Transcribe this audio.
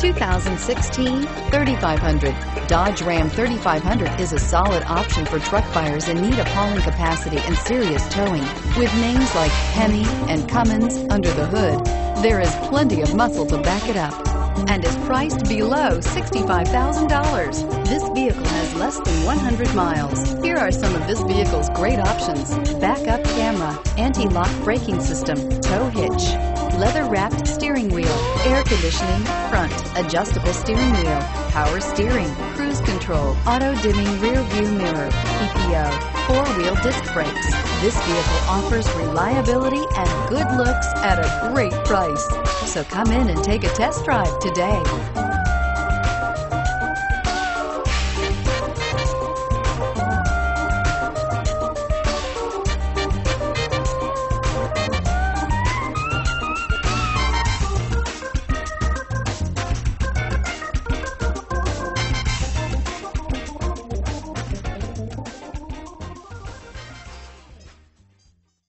2016 3500. Dodge Ram 3500 is a solid option for truck buyers in need of hauling capacity and serious towing. With names like Hemi and Cummins under the hood, there is plenty of muscle to back it up and is priced below $65,000. This vehicle has less than 100 miles. Here are some of this vehicle's great options. Backup camera, anti-lock braking system, tow hitch, leather-wrapped steering wheel, air conditioning, front, adjustable steering wheel, power steering, cruise control, auto-dimming rear view mirror, PPO, four-wheel disc brakes. This vehicle offers reliability and good looks at a great price. So come in and take a test drive today.